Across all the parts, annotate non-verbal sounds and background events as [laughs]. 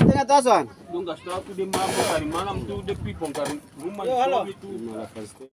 Tengah tasan. Dong gas tu de mambo dari mana tu de pipong dari rumah tu.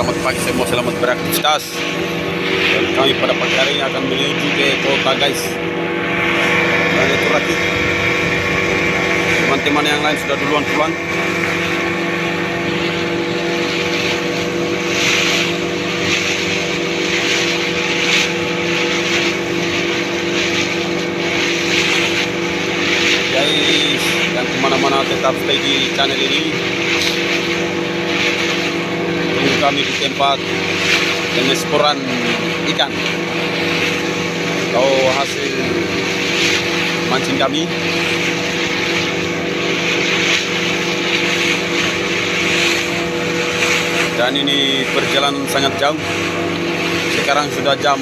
Selamat pagi semua, selamat beraktivitas. Dan kami pada pagi hari ini akan menuju ke kota guys. Dan itu lagi Teman-teman yang lain sudah duluan pulang Guys, yang ke mana-mana tetap stay di channel ini kami di tempat pengesporan ikan. Atau hasil mancing kami. Dan ini perjalanan sangat jauh. Sekarang sudah jam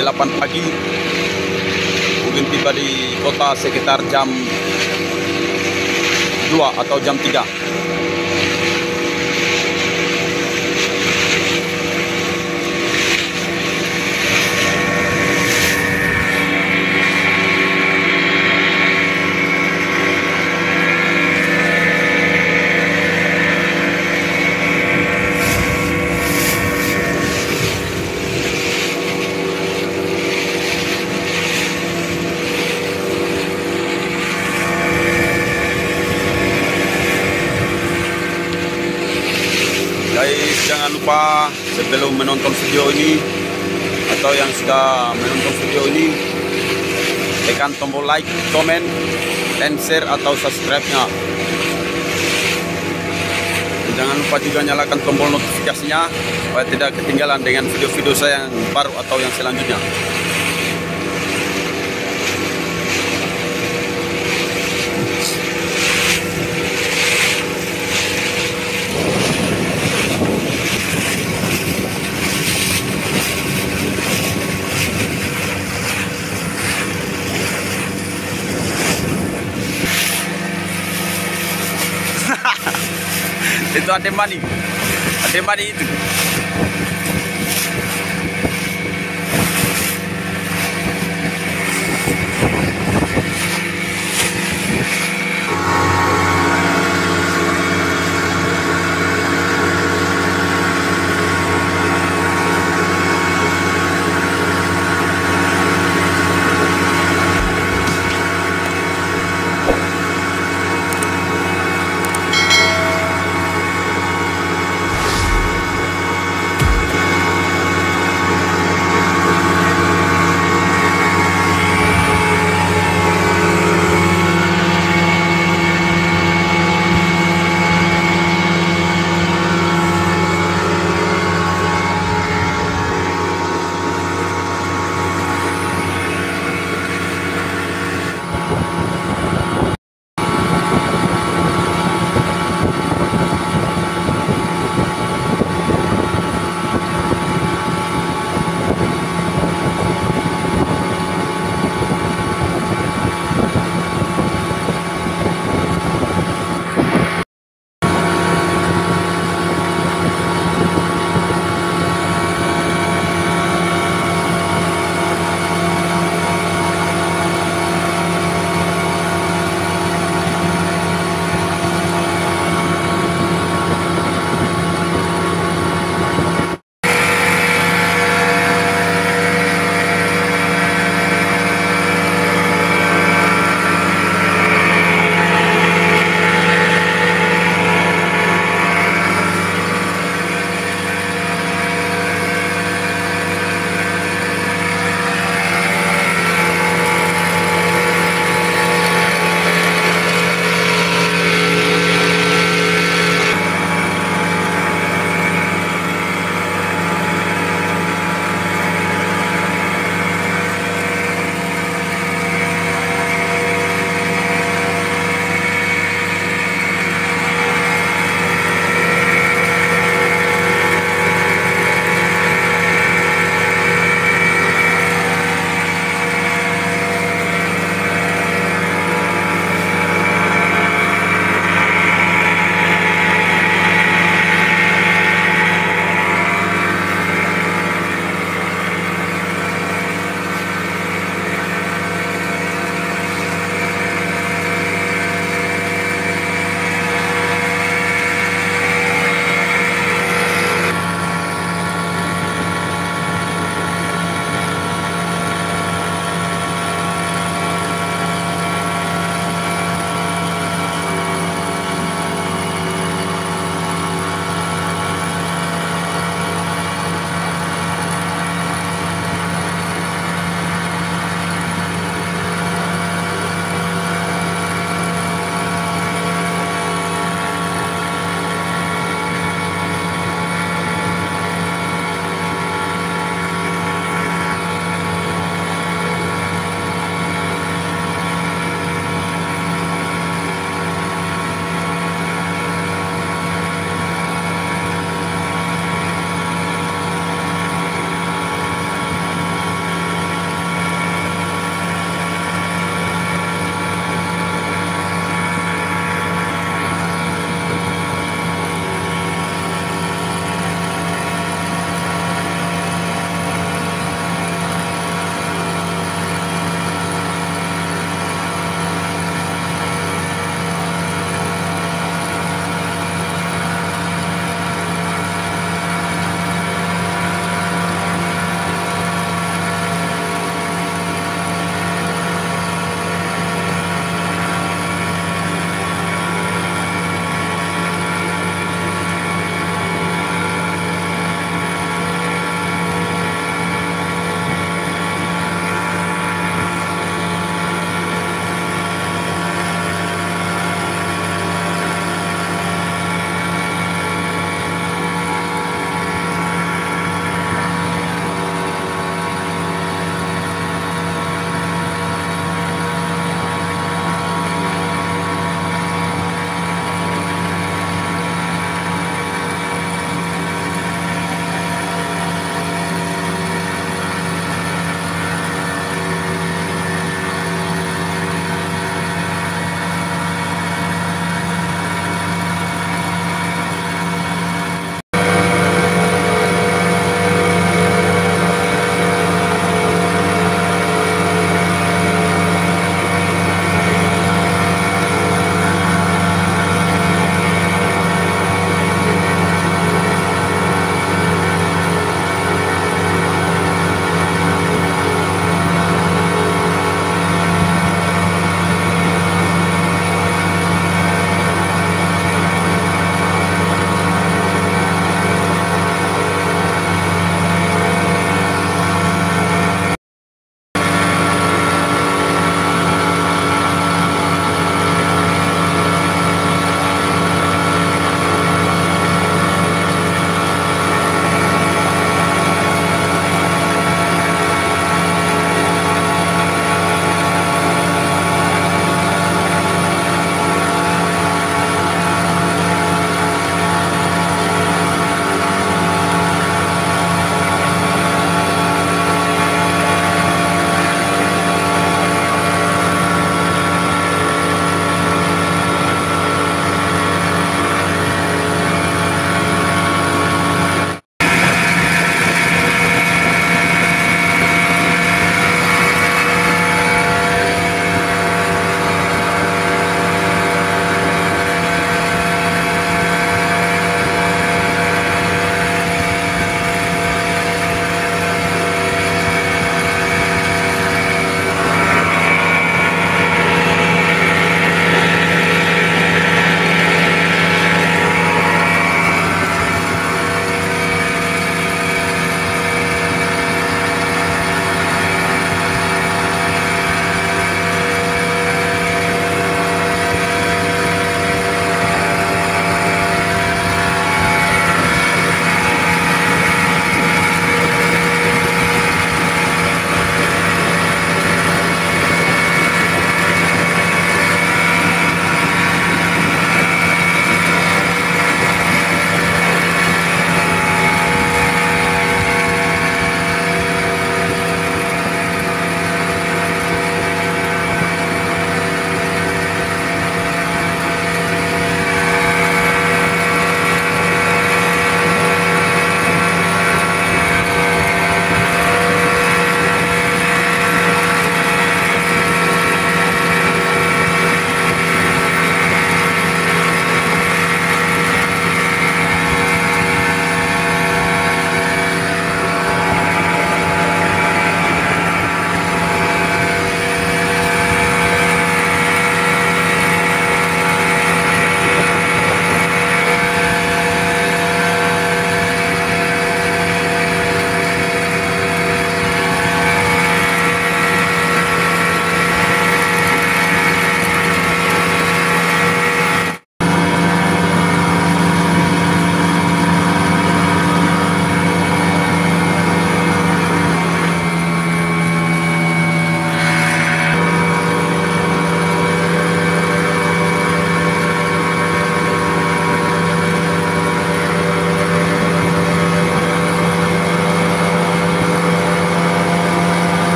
8 pagi. Mungkin tiba di kota sekitar jam 2 atau jam 3 Guys, jangan sebelum menonton video ini atau yang sudah menonton video ini tekan tombol like, komen, dan share atau subscribe-nya. Jangan lupa juga nyalakan tombol notifikasinya supaya tidak ketinggalan dengan video-video saya yang baru atau yang selanjutnya. Itu ada mani ada mani itu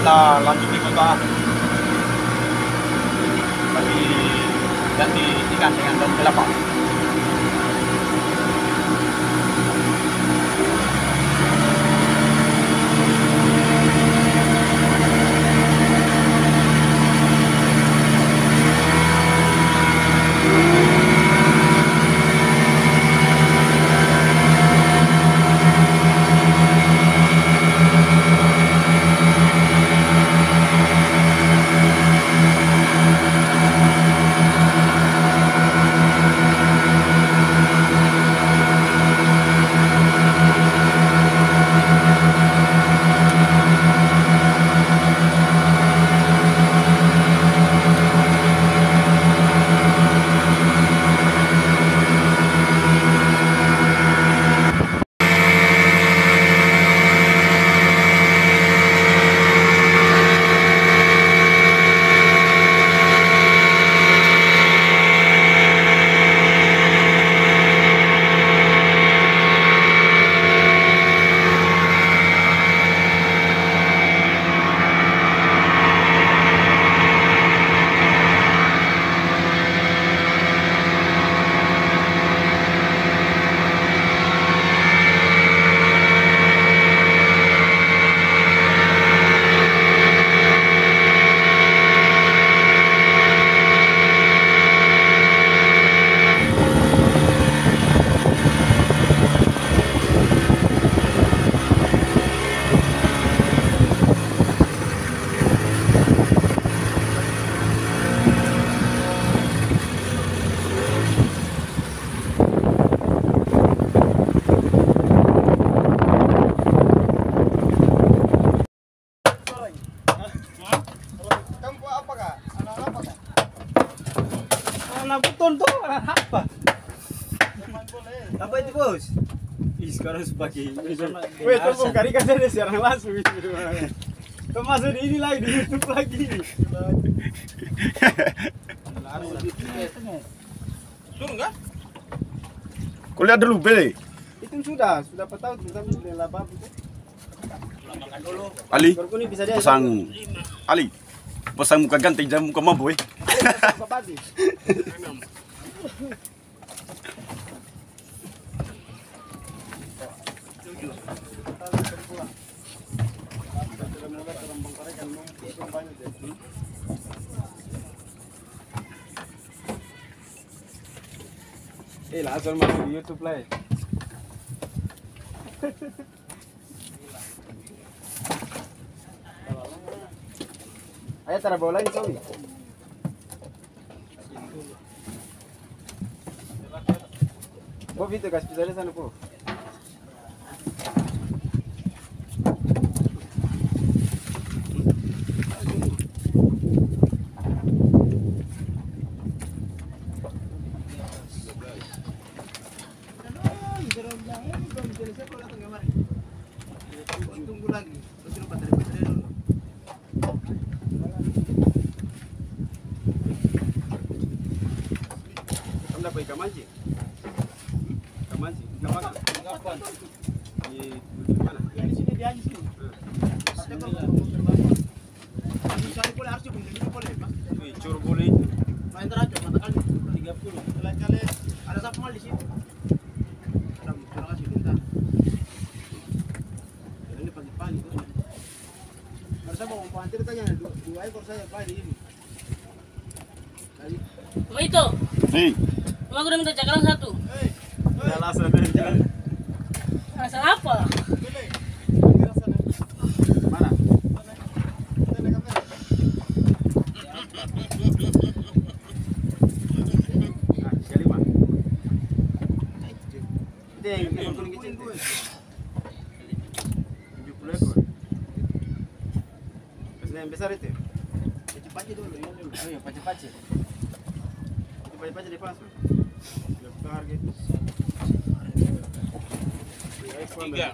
kita lanjut di kota. Tapi ganti ikan dengan daun kelapa. Sebagai Weh, tuh mau cari kan dari siaran langsung itu. Kau masuk di ini lagi di YouTube lagi. Turun kan? Kuliah dulu, Bele. Itu sudah, sudah kita beli laba itu. Ali, pasang Ali. Pasang muka ganti jam muka mampu eh. Bapak di. Eh, langsung masuk di YouTube lah. ya. Ayo taruh bola ini Sobi. Po Vito, kas pisare sana po. Tunggu lagi. Terus baterai-baterai dulu. Kamu dapat ikan mancing? Ikan mancing? Ikan mana? Kapan? Di di mana? Di sini dia di sini. Misalnya boleh harus juga boleh, Mas. Wih, cur boleh. Main terakhir, mata kali 30. Kali-kali ada satu mal di sini. Ada terima kasih bentar. Ini pagi-pagi tuh. Harusnya mau pantir tanya dua, dua ekor saya pagi ini. Kali. Apa itu? Nih, Emang udah minta cakaran satu. Alasan aja. Alasan apa? Mana? Ah, sekali mah. Itu yang ekor kuning kecil tuh. 70 ekor. Terus yang besar itu. Paci-paci dulu, ini dulu. Oh iya, pace-pace. Paci-paci di pasar. Ya, buka harga itu. Tiga.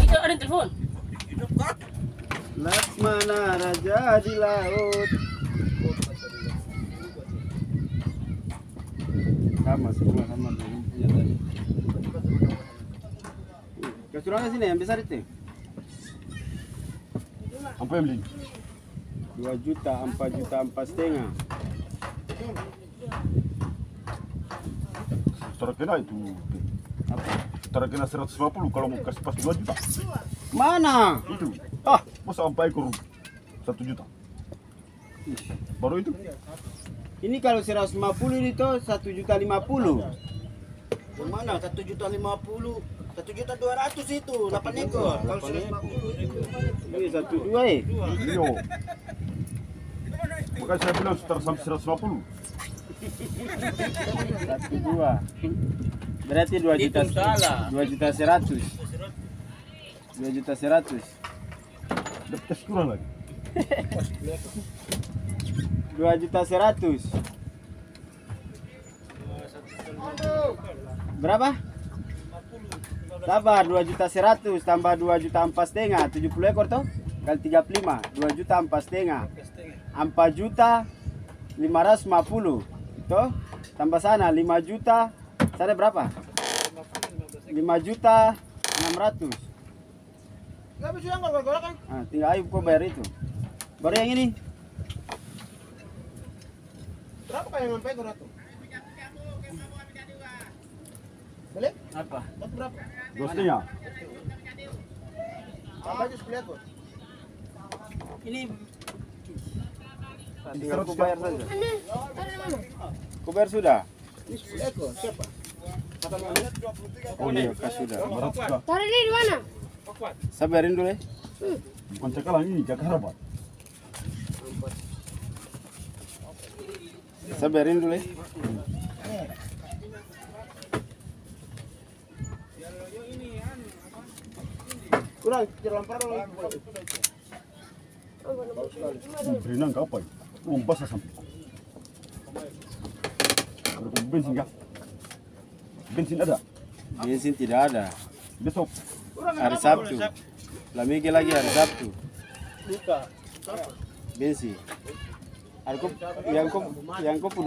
Itu ada yang telepon. Di laut. Sama semua sama dengan punya tadi. Kecurangan sini yang besar itu. Apa yang beli? 2 juta, 4 juta, 4 setengah. Terkena itu. Terkena 150 kalau mau kasih pas 2 juta. Mana? Itu. Ah, Masa sampai ekor 1 juta. Baru itu. ini kalau 150 itu 1 juta 50. Mana? Satu juta lima puluh, satu juta dua ratus itu, delapan ekor. Kalau sudah lima puluh itu. Ini satu dua eh. Iyo. Makanya saya bilang sekitar sampai 150. Satu dua. Berarti 2 juta. Salah. 2 juta 100. 2 juta 100. Dapat kurang lagi. 2 juta 100. Berapa? Sabar, 2 juta 100 tambah 2 juta 4 setengah, 70 ekor toh? Kali 35, 2 juta 4 setengah. 4 juta 550 toh? Tambah sana 5 juta, sana berapa? 5 juta 600. Gak bisa nggak gol kan? Ah, tinggal ayo kau bayar itu. Baru yang ini. Berapa kayak sampai ekor itu? Boleh? Apa? Dapat berapa? Dua setengah. Apa aja sepuluh ekor? Ini tinggal kau bayar saja. Kau bayar sudah? Ini sepuluh ekor. Siapa? Kata Muhammad 23 Oh iya, kas sudah. 200 juta. Taruh di mana? Saya bayarin dulu ya. Bukan cekalan ini, jaga harapan. Saya bayarin dulu ya. Kurang, terlampar lagi. Berenang ke apa ya? Uang basah sampai. Ada pom bensin kah? Bensin ada. Bensin tidak ada. Besok Hari Sabtu. Lamigi lagi hari Sabtu. Luka. Bensin. Ada kau yang kau yang kau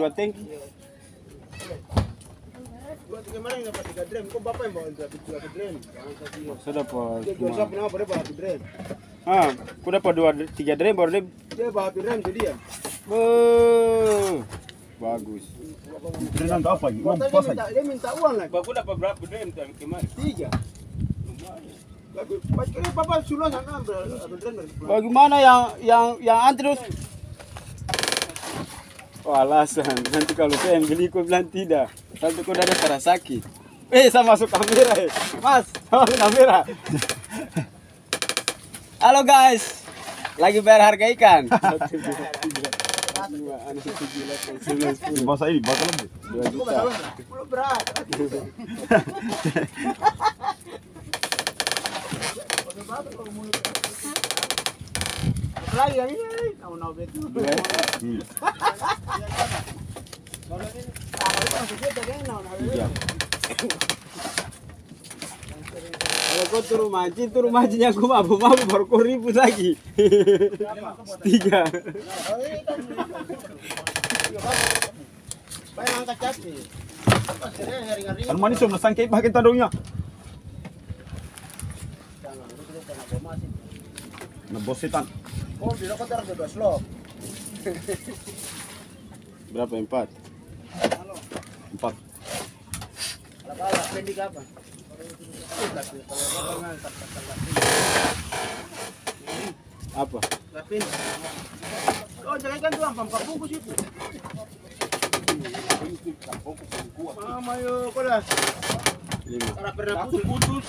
dua tiga mana yang dapat tiga drum? Kok bapak yang bawa tiga tiga drum? Sudah dapat siapa nama drum. Ah, aku dapat dua tiga drum baru dia. Dia bawa drum jadi ya. Oh, bagus. apa ini? Uang Dia minta dia minta uang lagi. Bagus dapat berapa drum kemarin? Tiga. Sebelah. Bagaimana yang yang yang antri? Oh, alasan. Nanti kalau saya yang beli kau bilang tidak. Nanti kau dari para sakit. Eh, saya masuk kamera eh. Mas, saya masuk kamera. Halo guys. Lagi bayar harga ikan. Basah ini, basah lebih. Dua juta. Berat. Lagi ini, tahu tahu betul. Kalau kau turun mancing, turun mancingnya aku mabu-mabu baru kau ribut lagi. Tiga. Kan. Manis om, nasangkay pakai tadongnya. Nabositan. Oh, taruh. [laughs] Berapa empat? Empat. Kalau pendek apa? Apa? Lapin. Oh, jangan kan tuh empat bungkus itu. Mama yo, kola. lima. Para pernah putus.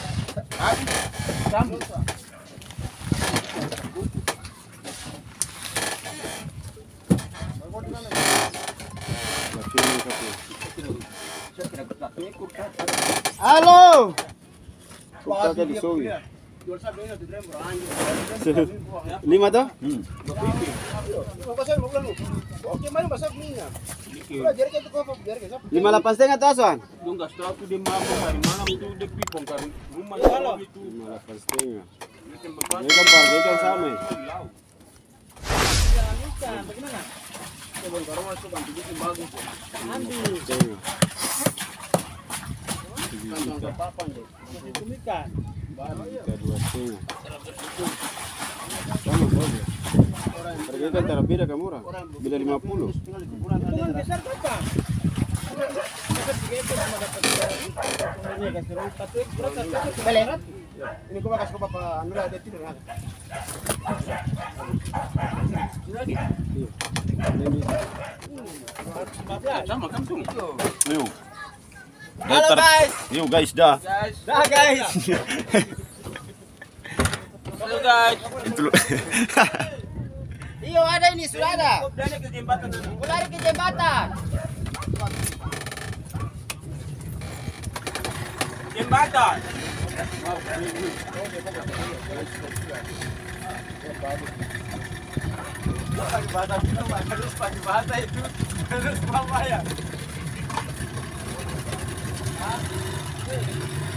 Halo. Kukta hari malam itu de pipong kan rumah Halo. itu. [laughs] Lima lapan setengah. Ini kan par, ini kan sama. ya? Bagaimana? Coba kalau masuk kan bikin bagus. Setengah. Apa nih? Tumikan. Kita dua setengah. Sama boleh. Antara beda kan murah. Beda lima puluh. Hitungan besar berapa? Balik. Ini gua kasih ke bapak anu lah dia tidur. Kan. Halo guys. Yo guys dah. Dah guys. Halo guys. Itu Iyo ada ini sudah ada. Dari ke jembatan. Lari ke jembatan. Jembatan. Harus 啊，对。